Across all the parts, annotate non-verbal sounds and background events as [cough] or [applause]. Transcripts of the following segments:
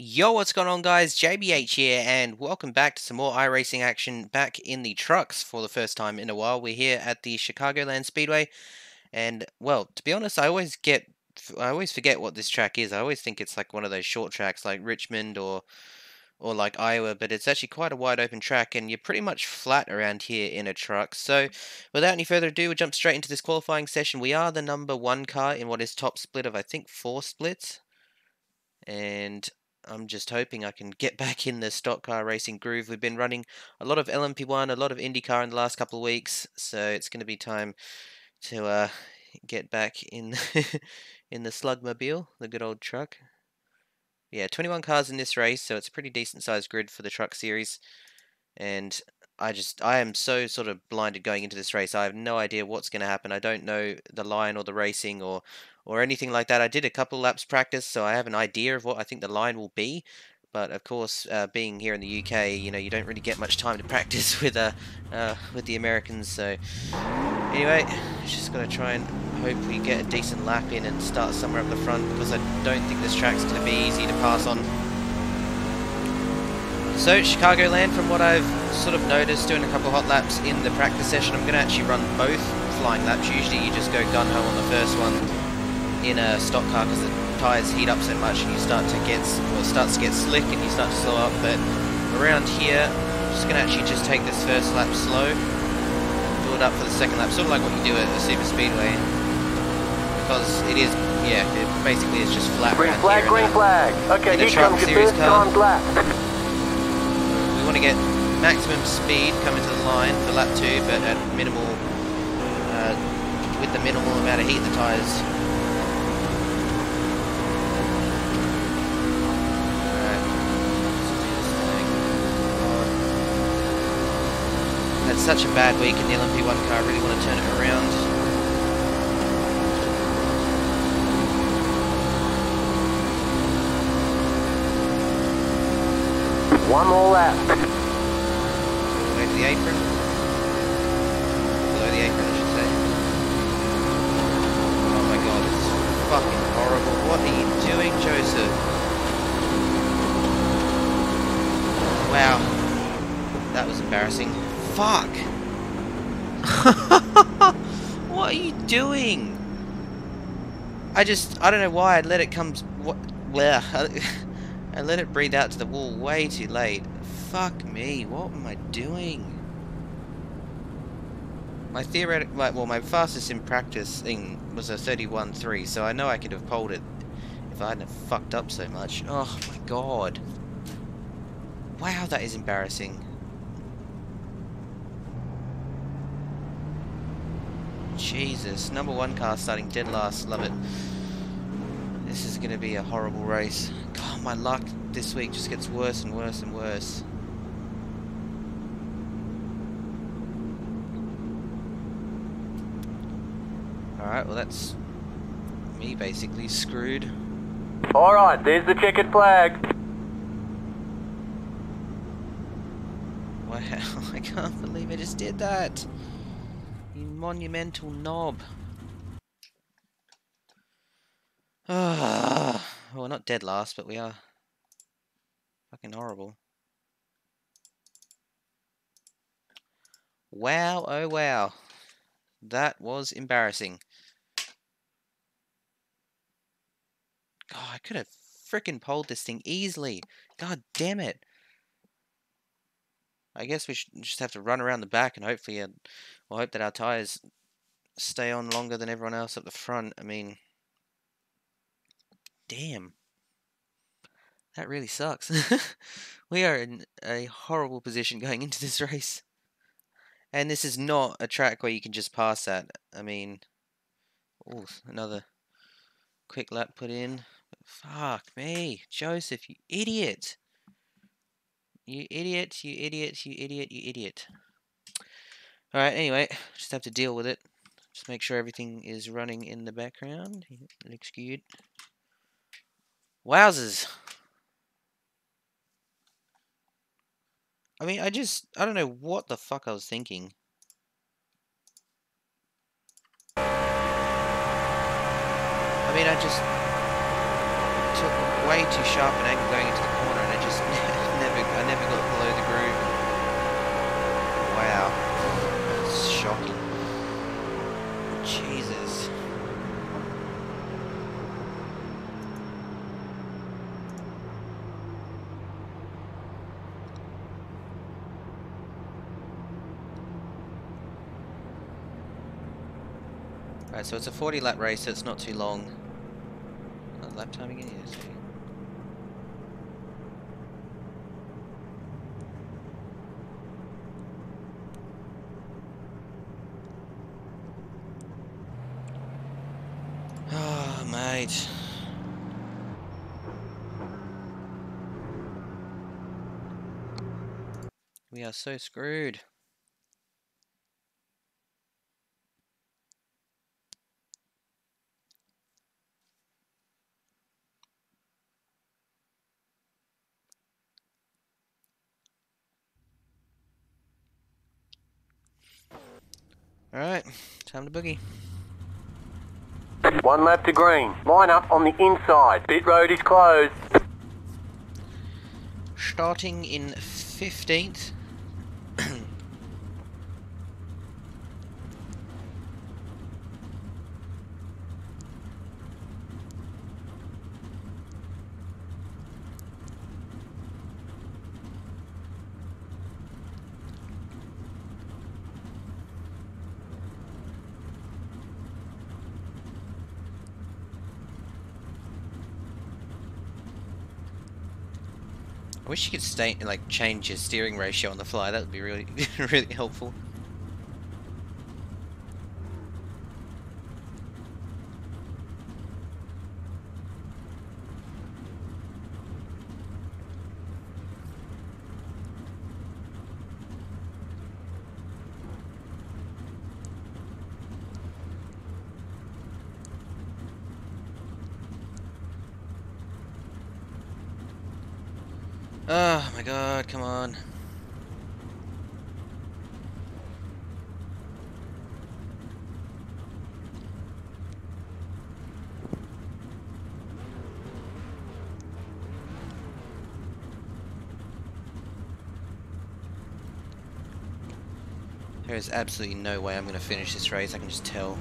Yo, what's going on guys? JBH here and welcome back to some more iRacing action back in the trucks for the first time in a while. We're here at the Chicagoland Speedway and well, to be honest, I always get I always forget what this track is. I always think it's like one of those short tracks like Richmond or or like Iowa, but it's actually quite a wide open track and you're pretty much flat around here in a truck. So without any further ado, we'll jump straight into this qualifying session. We are the number one car in what is top split of I think four splits. And I'm just hoping I can get [laughs] back in the stock car racing groove. We've been running a lot of LMP1, a lot of IndyCar in the last couple of weeks, so it's going to be time to uh, get back in [laughs] in the Slugmobile, the good old truck. Yeah, 21 cars in this race, so it's a pretty decent sized grid for the truck series. And I just, I am so sort of blinded going into this race. I have no idea what's going to happen. I don't know the line or the racing or or anything like that. I did a couple laps practice, so I have an idea of what I think the line will be. But of course, uh, being here in the UK, you know, you don't really get much time to [laughs] practice with uh, uh with the Americans. So anyway, just gonna try and hope we get a decent lap in and start somewhere up the front because I don't think this track's gonna be easy to pass on. So Chicagoland, from what I've sort of noticed doing a couple hot laps in the practice session, I'm gonna actually run both flying laps. Usually you just go gun ho on the first one in a stock car because the tires heat up so much and you start to get well, it starts to get slick and you start to slow up. But around here, I'm just gonna actually just take this first lap slow, build up for the second lap, sort of like what you do at a super speedway, because it is yeah, it basically is just flat. Green flag, green flag. Okay, here comes your first time lap. We want to get maximum speed coming to the line for lap two, but at minimal, uh, with the minimal amount of heat the tires such a bad week in the LMP1 car, I really want to turn it around. One more lap. To the apron. Below the apron, I should say. Oh my god, it's fucking horrible. What are you doing, Joseph? Wow. That was embarrassing. Fuck! [laughs] what are you doing? I just, I don't know why I let it come, what, bleh, [laughs] I let it breathe out to the wall way too late. Fuck me, what am I doing? My theoretic, well, my fastest in practice thing was a 31.3, so I know I could have pulled it if I hadn't fucked up so much. Oh my god. Wow, that is embarrassing. Jesus, number one car starting dead last, love it. This is going to be a horrible race. God, my luck this week just gets worse and worse and worse. Alright, well that's me basically screwed. Alright, there's the checkered flag. Wow, [laughs] I can't believe I just did that. Monumental knob. Ah, [sighs] well, we're not dead last, but we are fucking horrible. Wow, oh wow. That was embarrassing. God, I could have freaking pulled this thing easily. God damn it. I guess we should just have to run around the back and hopefully, uh, we'll hope that our tyres stay on longer than everyone else at the front. I mean, damn. That really sucks. [laughs] we are in a horrible position going into this [laughs] race. And this is not a track where you can just pass that. I mean, oh, another quick lap put in. Fuck me. Joseph, you idiot. You idiot, you idiot, you idiot, you idiot. Alright, anyway, just have to deal with it. Just make sure everything is running in the background. It looks good. Wowzers! I mean, I just, I don't know what the fuck I was thinking. I mean, I just took way too sharp an angle going into the corner, and I just never, I never got below the groove. Wow, it's shocking. Jesus. So it's a 40 lap race, so it's not too long. Uh, lap time again? Yeah, so- Oh, mate. We are so screwed. Alright, time to boogie. One lap to green. Line up on the inside. Pit road is closed. Starting in 15th. I wish you could stay like change your steering ratio on the fly. That would be really [laughs] really helpful. Oh my god, come on. There is absolutely no way I'm going to finish this race, I can just tell.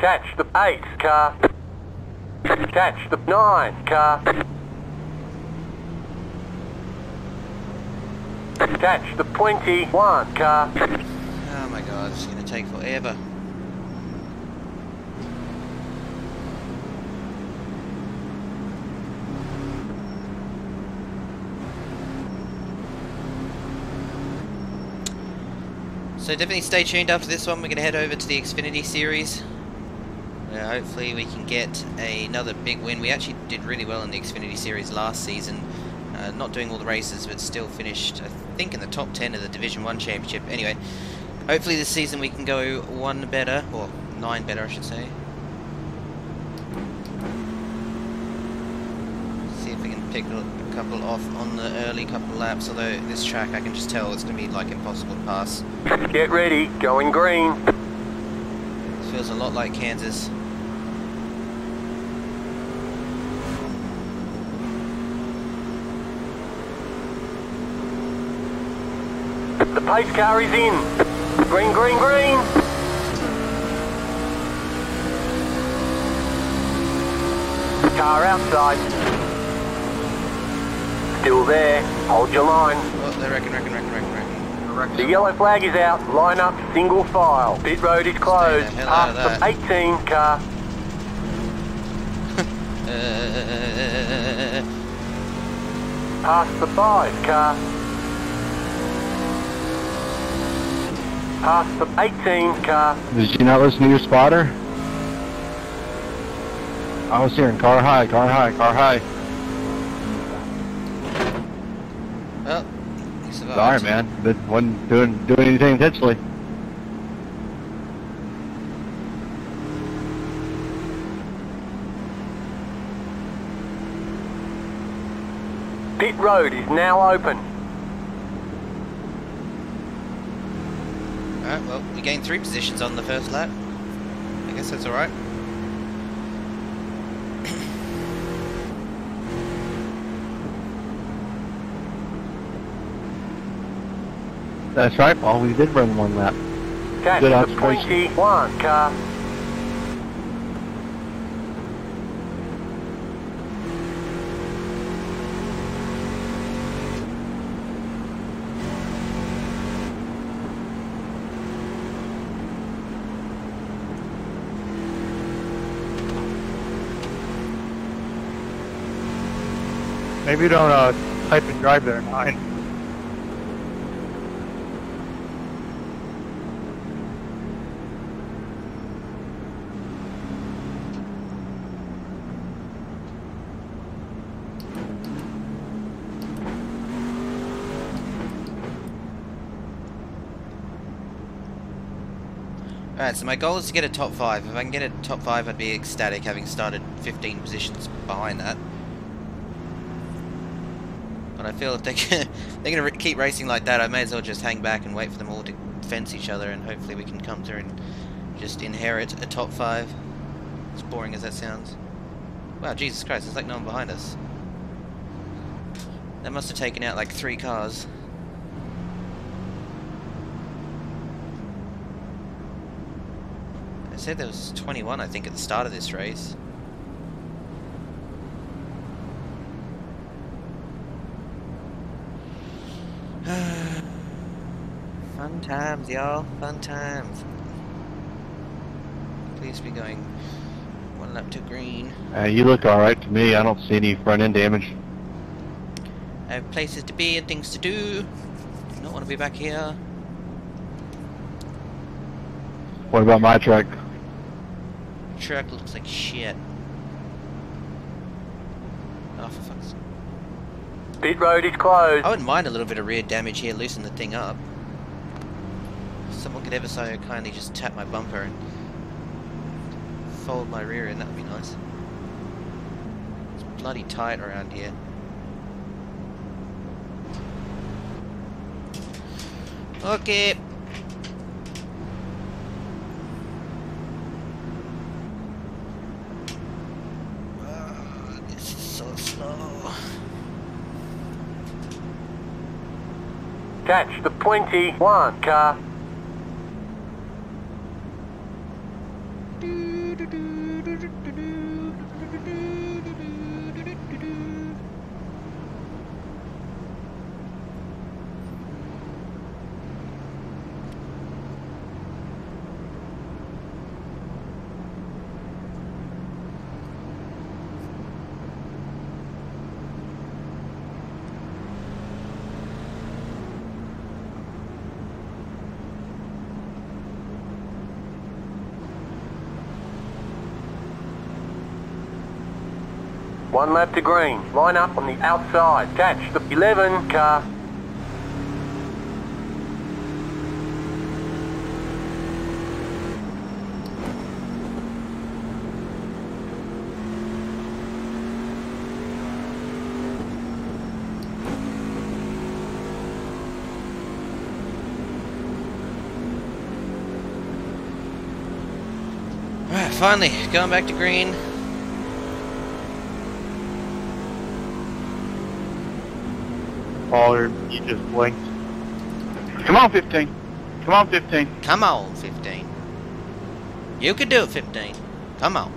Catch the eight car. Catch the nine car. Catch the 21 car. Oh my god, it's to take forever. So definitely stay tuned after this one. We're going to head over to the Xfinity Series. Hopefully we can get another big win. We actually did really well in the Xfinity Series last season. Uh, not doing all the races, but still finished, I think, in the top 10 of the Division 1 Championship. Anyway, hopefully this season we can go one better, or nine better, I should say. See if we can pick a couple off on the early couple laps, although this track I can just tell it's going to be like impossible to pass. Get ready, going green. This feels a lot like Kansas. The car is in. Green, green, green. Car outside. Still there. Hold your line. Oh, they reckon, reckon, reckon, reckon, reckon. The yellow flag is out. Line up, single file. Pit road is closed. hell Past the 18 car. [laughs] Past the 5 car. Past the 18 car. Did you not listen to your spotter? I was hearing car high, car high, car high. Well, he survived. Sorry, man. But wasn't doing doing anything intentionally. Pit road is now open. Alright, well, we gained three positions on the first lap. I guess that's alright. That's right, Paul. We did run one lap. Catch Good observation. 21 car. Maybe you don't uh, type and drive there, nine. Alright, so my goal is to get a top 5. If I can get a top 5, I'd be ecstatic having started 15 positions behind that. But I feel if they [laughs] can, they're going to keep racing like that, I may as well just hang back and wait for them all to fence each other and hopefully we can come through and just inherit a top 5. As boring as that sounds. Wow, Jesus Christ, there's like no one behind us. That must have taken out like three cars. I said there was 21, I think, at the start of this race. Fun times, y'all. Fun times. Please be going one lap to green. Uh, you look all right to me. I don't see any front end damage. I have places to be and things to do. Do not want to be back here. What about my truck? Truck looks like shit. Oh, for fuck's sake. Pit road is closed. I wouldn't mind a little bit of rear damage here, loosen the thing up. Someone could ever so kindly just tap my bumper and fold my rear in, that would be nice. It's bloody tight around here. Okay. Ah, this is so slow. Catch the 21 car. do, do, do, One lap to green. Line up on the outside. Catch the 11 car. Alright, finally, going back to green. Or you just blinked. Come on, 15. Come on, 15. Come on, 15. You can do it, 15. Come on.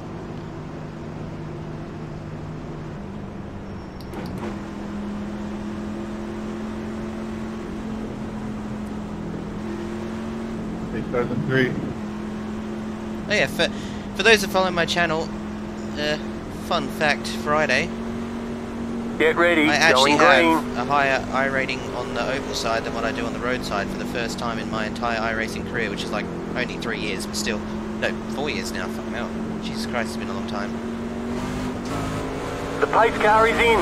Six, seven, three. Oh yeah, for, for those that follow my channel, uh, fun fact Friday. Get ready. I actually Going green. have a higher iRating on the oval side than what I do on the road side for the first time in my entire iRacing career, which is like only three years, but still, no, four years now. Fucking hell, Jesus Christ, it's been a long time. The pace car is in.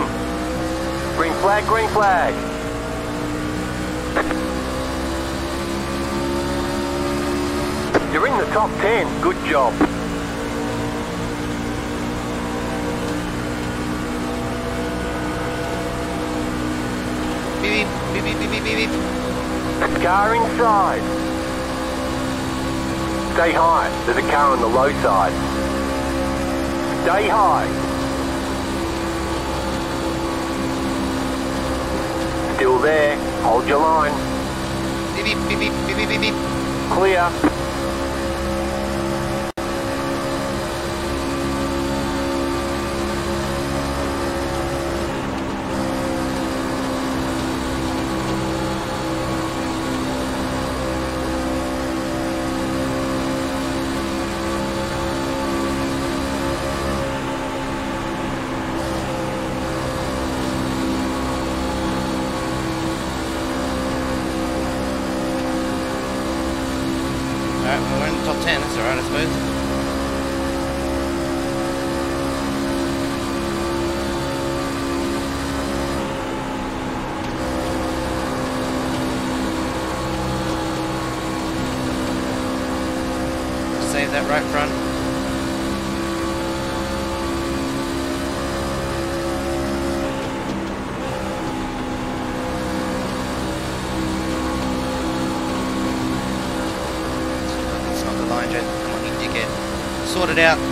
Green flag, green flag. You're in the top 10. Good job. Beep beep beep beep beep beep. Car inside. Stay high. There's a car on the low side. Stay high. Still there. Hold your line. Beep beep beep beep beep beep beep. Clear. Alright, well, we're in the top ten. That's alright, I suppose. That right front. It's not the line. Come on, you. Sort it out.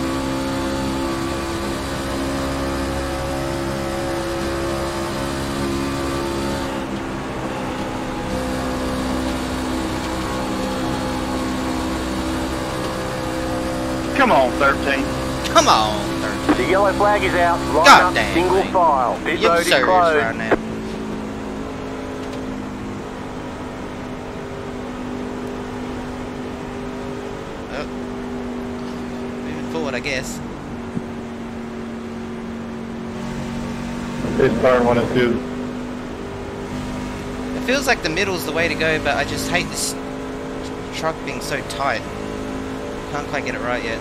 Come on, 13. Come on, third. The yellow flag is out. Line God up. damn, Single mate. file. Pit You're road is closed. right now. Oh. Moving forward, I guess. This car one and two. It feels like the middle's the way to go, but I just hate this truck being so tight. Can't quite get it right yet.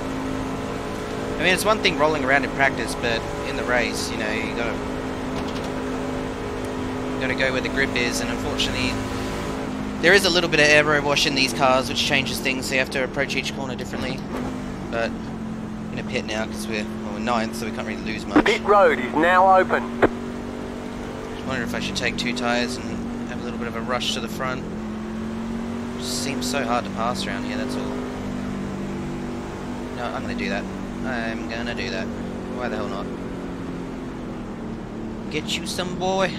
I mean, it's one thing rolling around in practice, but in the race, you know, you gotta you gotta go where the grip is, and unfortunately, there is a little bit of aero wash in these cars, which changes things. So you have to approach each corner differently. But in a pit now because we're well, we're ninth, so we can't really lose much. Pit road is now open. Just wonder if I should take two tires and have a little bit of a rush to the front. Just seems so hard to pass around here, that's all. No, I'm gonna do that. I'm gonna do that. Why the hell not? Get you some boy.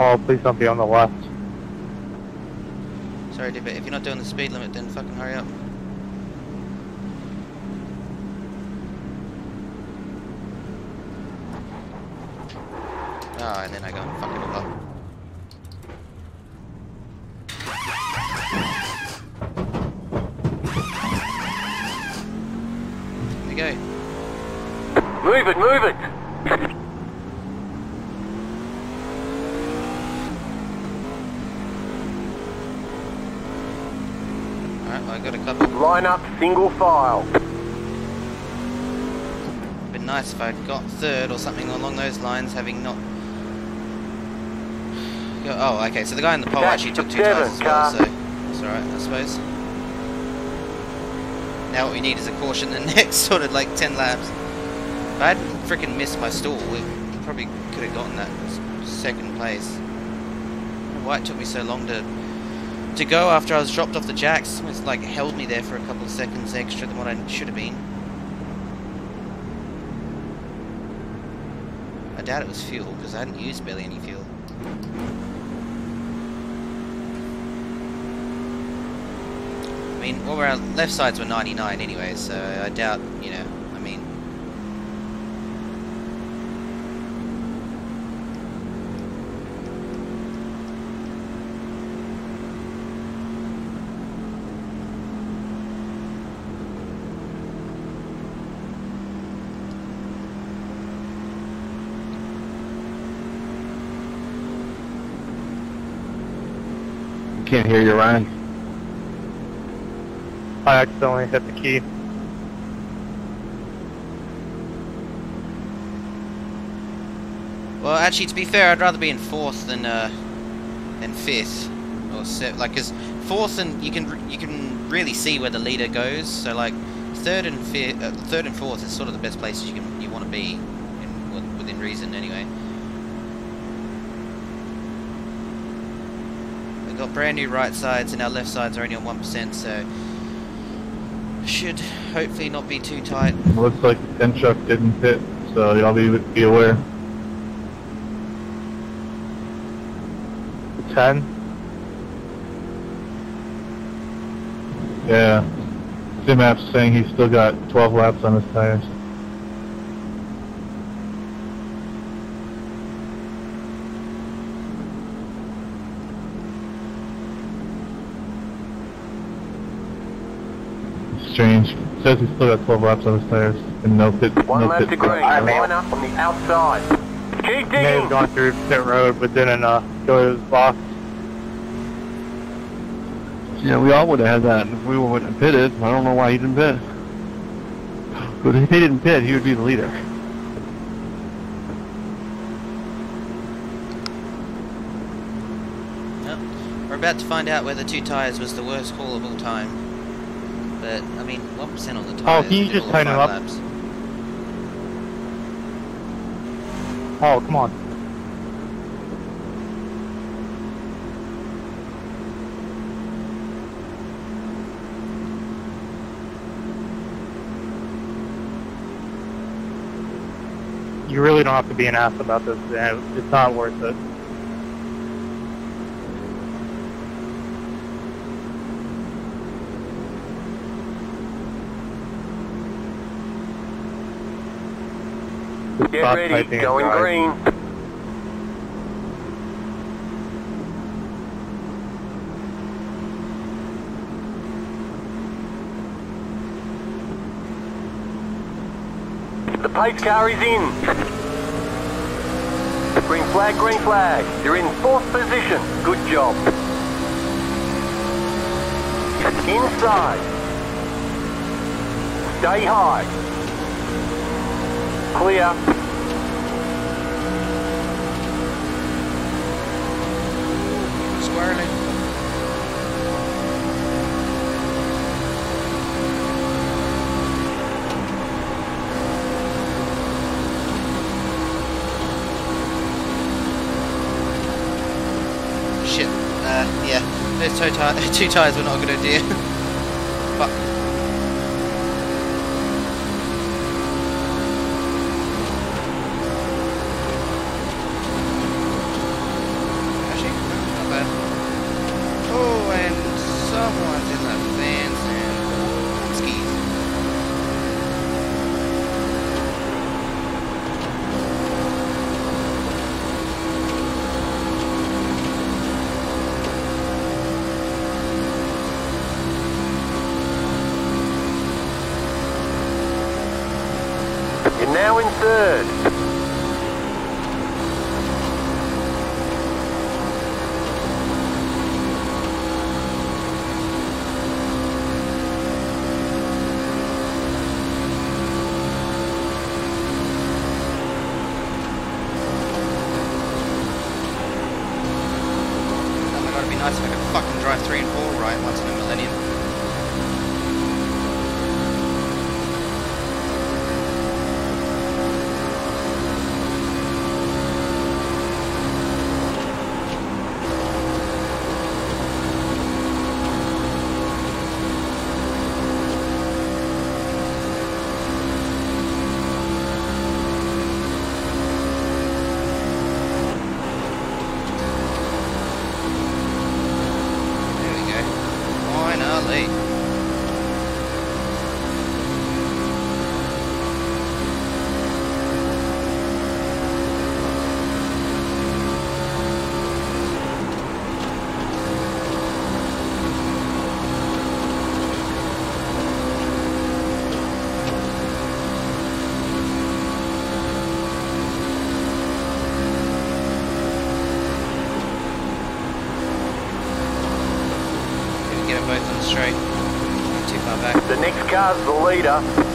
Oh, please don't be on the left. Sorry, dude, but if you're not doing the speed limit, then fucking hurry up. Ah, and then I go and fuck it all up. Here we go. Move it, move it. Alright, well, I got a couple. Line up, single file. been nice if I'd got third or something along those lines, having not. Go- Oh, okay. So the guy in the pole Catch actually took two tires as well, so that's alright, I suppose. Now what we need is a caution the [laughs] next sort of like ten laps. If I hadn't freaking missed my stall, we probably could have gotten that second place. Why it took me so long to to go after I was dropped off the jacks. It's like held me there for a couple of seconds extra than what I should have been. I doubt it was fuel because I hadn't used barely any fuel. Mean, well, our left sides were 99 anyway, so I doubt, you know, I mean. can't hear you, Ryan. I accidentally hit the key. Well, actually, to be fair, I'd rather be in fourth than uh, than fifth or se- like because fourth and you can you can really see where the leader goes. So like third and fifth, uh, third and fourth is sort of the best places you can you want to be in, within reason anyway. We've got brand new right sides and our left sides are only on one percent, so should hopefully not be too tight. Looks like the 10 truck didn't fit, so y'all be, be aware. 10? Yeah. Simap's saying he's still got 12 laps on his tires. Strange. Says he's still got 12 laps on his tires and no pit. One no left pit to green. stop. Line up on the outside. Keep May have gone through pit road, but didn't uh, go to his box. Yeah, we all would have had that if we wouldn't have pitted. I don't know why he didn't pit. But if he didn't pit, he would be the leader. Well, we're about to find out whether two tires was the worst call of all time. But I mean, one percent on the oh, tires. can you just all of tighten it up? laps. Oh, come on. You really don't have to be an ass about this. man. It's not worth it. Just Get ready. Going drive. green. The pace car is in. Green flag, green flag. You're in fourth position. Good job. Inside. Stay high. Clear. Squirrely. Shit. Uh, yeah. Those two [laughs] tires were not a good idea. [laughs] Golly. Leader.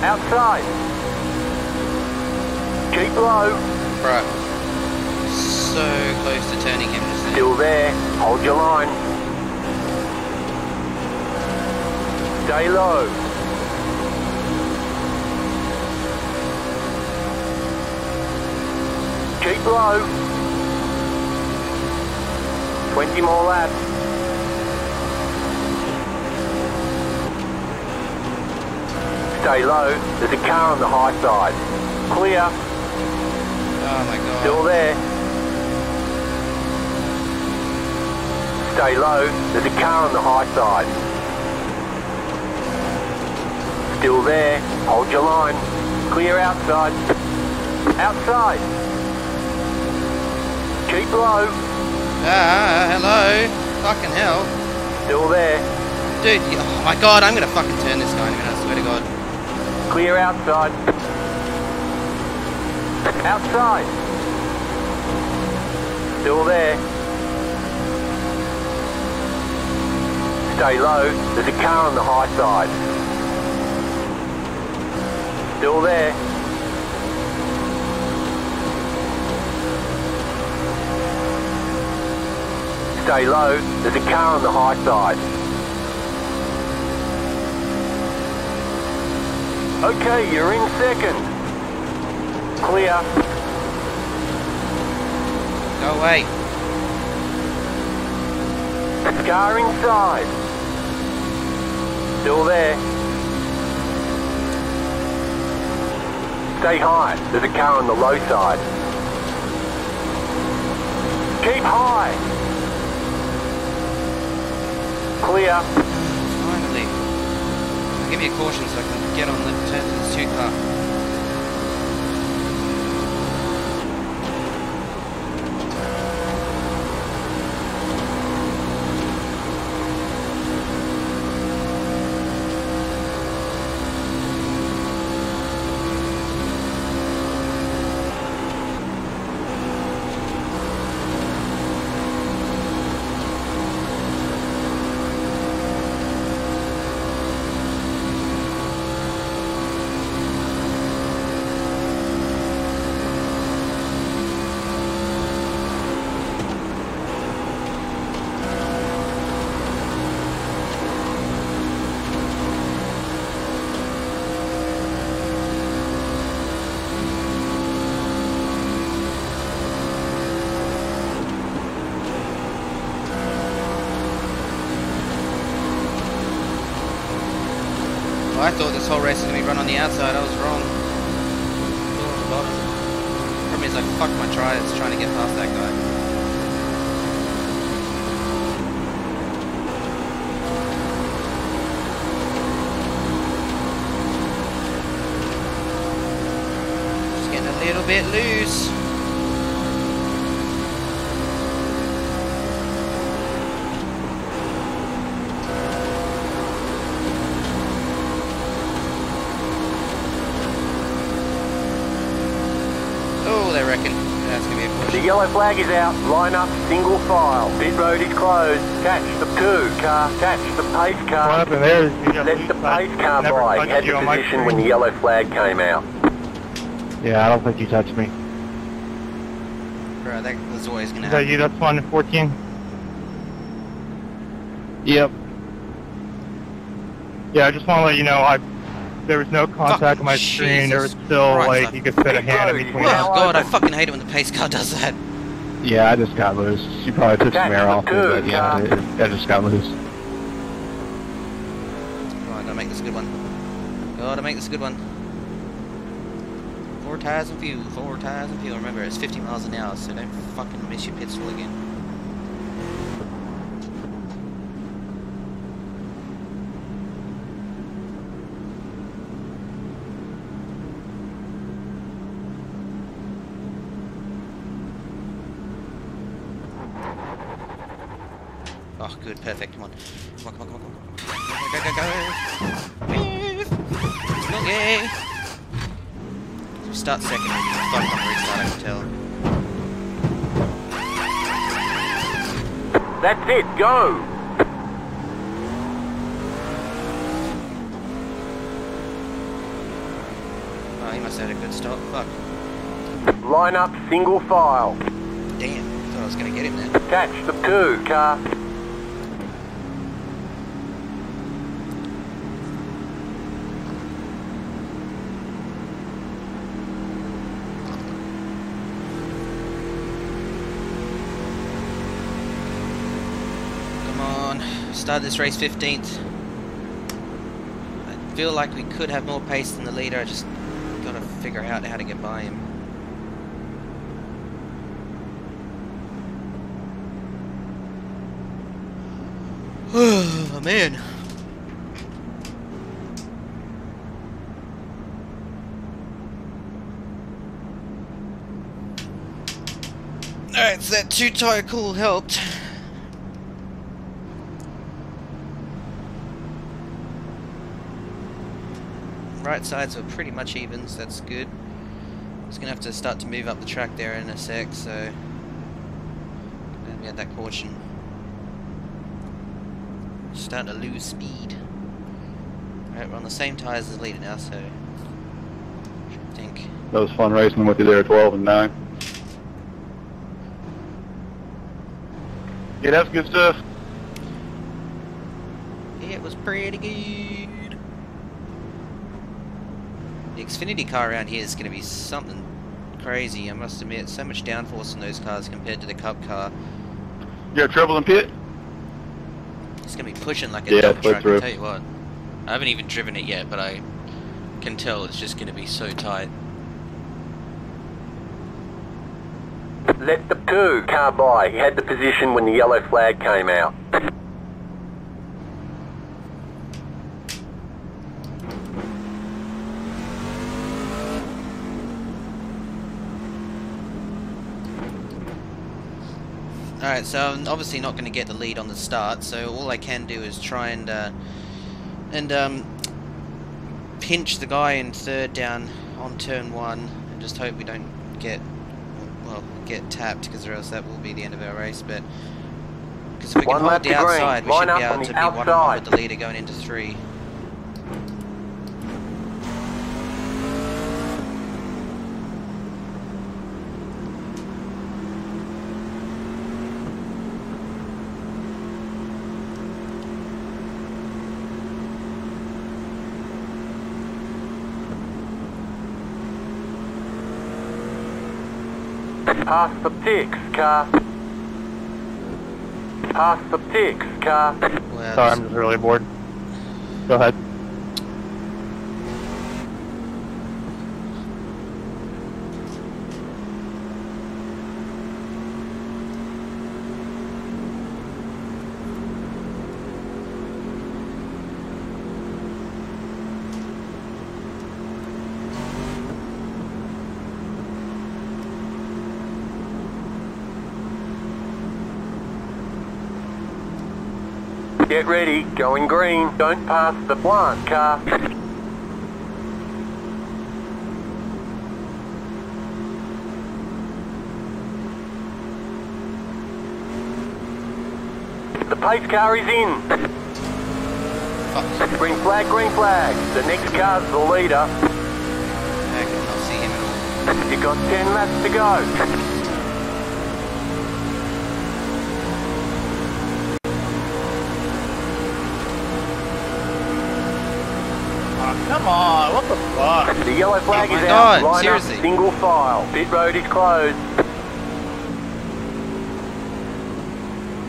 Outside. Keep low. Right. So close to turning him. Still there. Hold your line. Stay low. Keep low. 20 more laps. Stay low. There's a car on the high side. Clear. Oh my god. Still there. Stay low. There's a car on the high side. Still there. Hold your line. Clear outside. Outside. Keep low. Ah, hello. Fucking hell. Still there. Dude, oh my god, I'm gonna fucking turn this guy in a minute, I swear to god. Clear outside. Outside. Still there. Stay low. There's a car on the high side. Still there. Stay low. There's a car on the high side. Okay, you're in second. Clear. Go away. Car inside. Still there. Stay high. There's a car on the low side. Keep high. Clear. Finally. Give me a caution so I can get on the turn to this I thought this whole race was going to be run on the outside. I was wrong. Problem is I fucked my tires trying to get past that guy. Just getting a little bit loose. Oh, they reckon that's going to be a push. The yellow flag is out. Line up single file. Pit road is closed. Catch the two car. Catch the pace What car. happened there is you got Let the pace car never by. touched Had you the position when the yellow flag came out. Yeah, I don't think you touched me. Bro, that was always going to Is that you? That's one in 14. Yep. Yeah, I just want to let you know I there was no contact on my Fuck, screen. There was still Christ, like I- you could fit a hand in Big between road. us. Oh god, I fucking hate it when the pace car does that. Yeah, I just got loose. She probably took some air off me, but yeah, Good, it, I just got loose. Come on, gotta make this a good one. Gotta make this a good one. Four tires and fuel, four tires and fuel. Remember, it's 50 miles an hour, so don't fucking miss your pit stall again. Oh, good, perfect. Come on. Come on, come on, come on, come on. Go, go, go, go. Move. Okay. So we start second. Fuck on the restart, I can tell. That's it, go! Oh, he must have had a good start. Fuck. Line up single file. Damn. Thought I was gonna get him there. Catch the two, car. Come on. Start this race 15th. I feel like we could have more pace than the leader. I just gotta figure out how to get by him. [sighs] Oh man. Alright, so that two tire cool helped. Right sides are pretty much even, so that's good. Just gonna have to start to move up the track there in a sec, so we had that caution. Starting to lose speed. Right, we're on the same tires as the leader now, so I think That was fun racing with you there, 12 and 9. Yeah, that's good stuff. it was pretty good. The Xfinity car around here is going to be something crazy, I must admit. So much downforce in those cars compared to the Cup car. You have trouble in pit? It's going to be pushing like a Yeah, dump truck, through. I tell you what. I haven't even driven it yet, but I can tell it's just going to be so tight. Let the coup car by. He had the position when the yellow flag came out. Alright, so I'm obviously not going to get the lead on the start, so all I can do is try and, uh, and, um, pinch the guy in third down on turn one, and just hope we don't get, well, get tapped, because or else that will be the end of our race, but, because if we can One hold the to green. outside, we Line should be able to be one on one outside. with the leader going into three. Pass the picks, car. Pass the picks, car. Sorry, I'm just really bored. Go ahead. Get ready, going green. Don't pass the one, car. The pace car is in. fuck. Green flag, green flag. The next car's the leader. I cannot see him at all. You've got 10 laps to go. On, what the fuck? The yellow flag Oh my is out. God, Line seriously. up single file. Pit road is closed.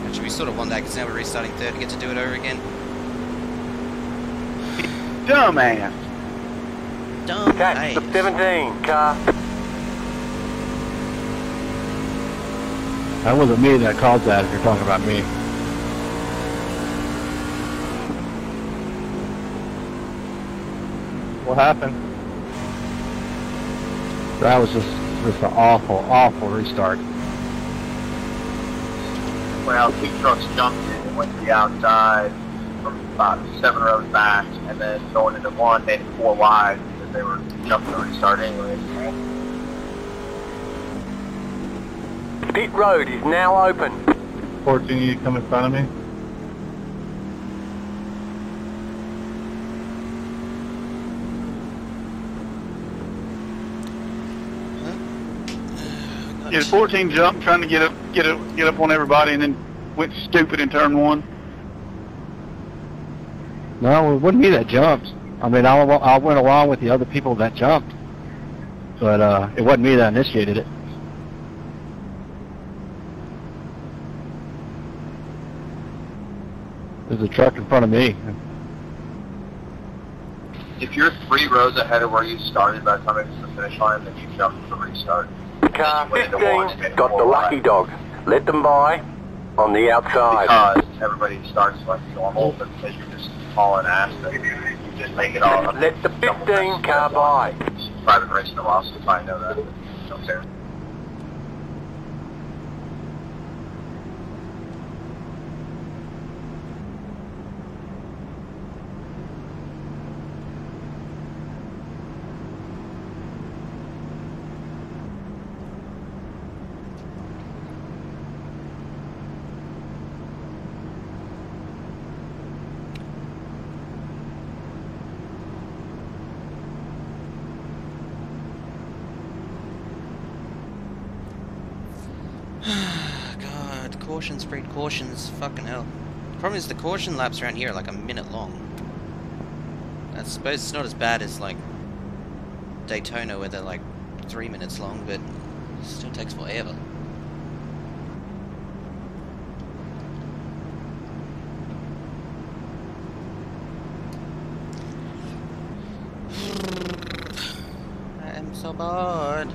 Actually, we sort of want that because now we're restarting third to get to do it over again. Dumbass. Dumb Catch the ass. 17, car. That wasn't me that caused that. If you're talking about me. What happened? That was just just an awful, awful restart. Well, two trucks jumped in and went to the outside from about seven rows back, and then going into one, made it four wide because they were jumping to restart anyway. Pit road is now open. 14, you come in front of me? Yeah, 14 jump trying to get up, get up, get up on everybody, and then went stupid in turn one. No, it wasn't me that jumped. I mean, I, I went along with the other people that jumped, but uh, it wasn't me that initiated it. There's a truck in front of me. If you're three rows ahead of where you started by the time it gets to the finish line, then you jump to the Car Went into one, made 15 got the lucky dog. Let them by on the outside. Because everybody starts like normal, but because you're just hauling ass, then you just make it all. Let the 15 car by. Private racing a while, so you probably know that. Don't care. God, cautions breed cautions. Fucking hell. The problem is the caution laps around here are like a minute long. I suppose it's not as bad as like Daytona where they're like three minutes long, but it still takes forever. I am so bored.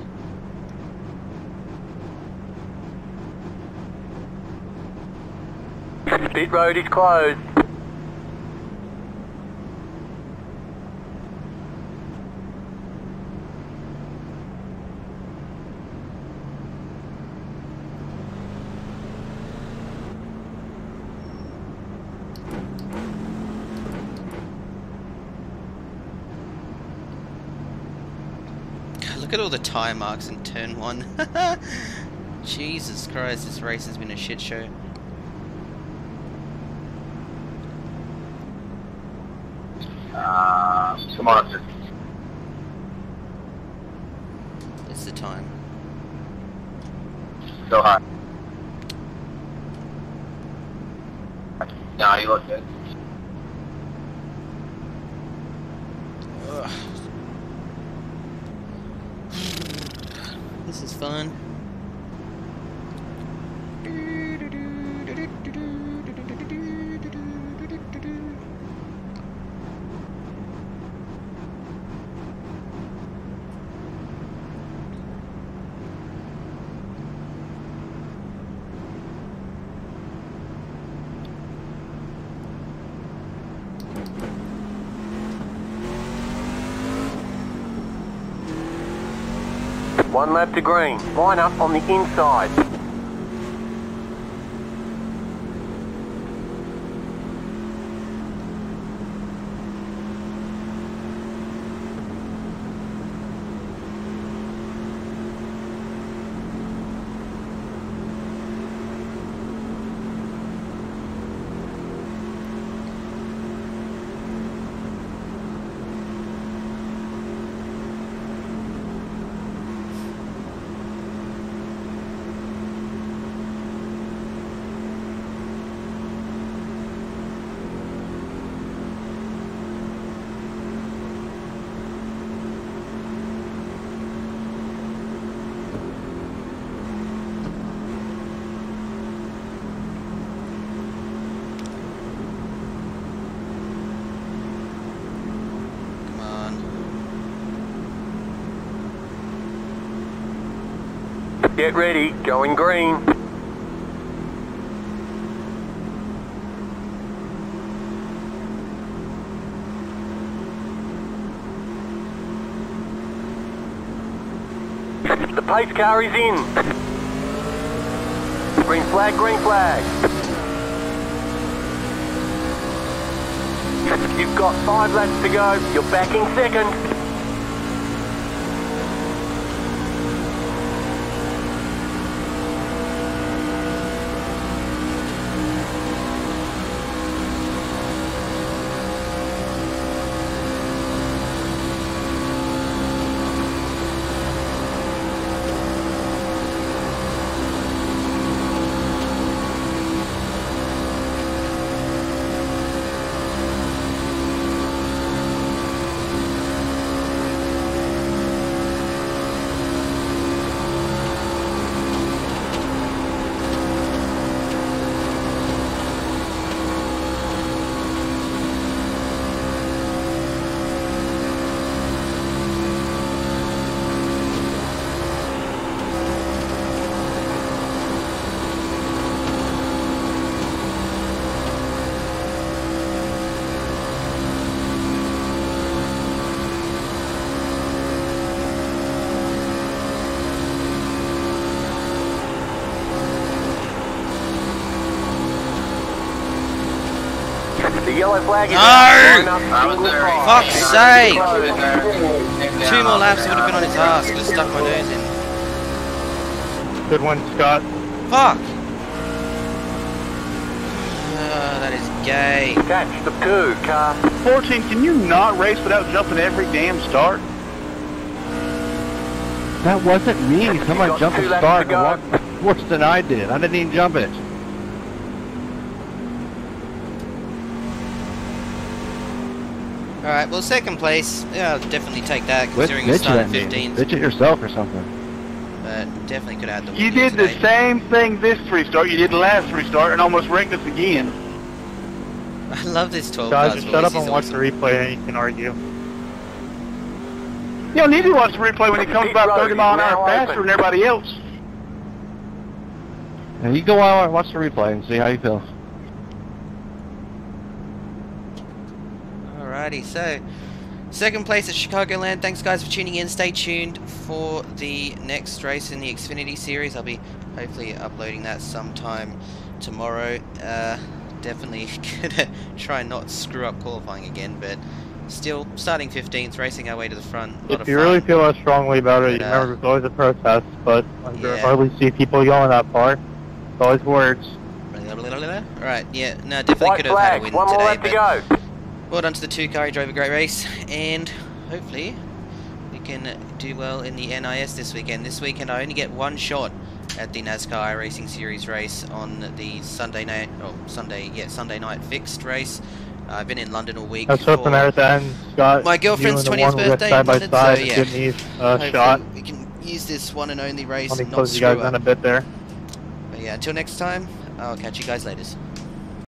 Pit road is closed. Look at all the tire marks in turn one. [laughs] Jesus Christ, this race has been a shit show. Uh, come on up to It's the time. So hot. Nah, you look good. Ugh. This is fun. One lap to green. Line up on the inside. Get ready, going green. The pace car is in. Green flag, green flag. You've got five laps to go. You're back in second. Yellow flag is No! out. Line up, I was single there. Fuck's sake! I was in there. Two more laps would have been on his ass. Could have stuck my nose in. Good one, Scott. Fuck! Ah, that is gay. Catch the two car. 14, can you not race without jumping every damn start? That wasn't me. Somebody jumped two the start to and [laughs] walked worse than I did. I didn't even jump it. Alright, well, second place. Yeah, I'll definitely take that considering we bitching started at me. 15th. Bitch at yourself or something. But definitely could have had the You win here did the same thing this restart you did the last restart and almost wrecked us again. [laughs] I love this 12 Guys, cars just shut up and watch awesome. the replay and you can argue. You don't need to watch the replay when he comes about 30 mile an hour faster open. than everybody else. And you go out and watch the replay and see how you feel. Alrighty, so second place at Chicagoland. Thanks guys for tuning in. Stay tuned for the next race in the Xfinity series. I'll be hopefully uploading that sometime tomorrow. Uh, definitely [laughs] gonna try and not screw up qualifying again, but still starting 15th, racing our way to the front. A lot If of you fun. really feel that strongly about it, you Yeah. remember it's always a protest, but I Yeah. hardly see people going that far. It's always words. Alright, yeah, no, definitely White could have had a flag. win One more today, lap to go. Well done to the two car, he drove a great race, and hopefully we can do well in the NIS this weekend. This weekend I only get one shot at the NASCAR iRacing Series race on the Sunday night, oh Sunday, yeah, Sunday night fixed race. I've been in London all week. Let's hope the marathon, Scott. My girlfriend's you and the 20th one with birthday side in by London, side, so yeah. uh, shot. We can use this one and only race Let me and not close you guys up. a bit there. But yeah, until next time, I'll catch you guys later.